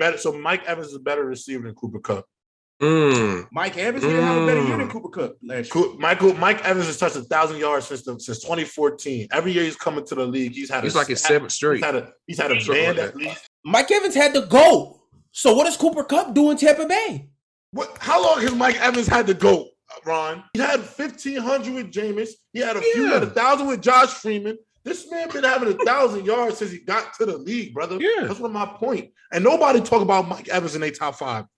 better. So Mike Evans is a better receiver than Cooper Kupp. Mm. Mike Evans didn't have a better year than Mm. Cooper Kupp last year. Coo- Michael Mike Evans has touched a thousand yards since the, since 2014. Every year he's coming to the league. He's had He's a, like his seventh straight. He's had a he's had a Something band at least. Mike Evans had to go. So what does Cooper Kupp do in Tampa Bay? What? How long has Mike Evans had to go, Ron? He had 1,500 with Jameis. He had a few, Yeah. had a thousand with Josh Freeman. This man been having a thousand yards since he got to the league, brother. Yeah. That's what my point. And nobody talk about Mike Evans in their top five.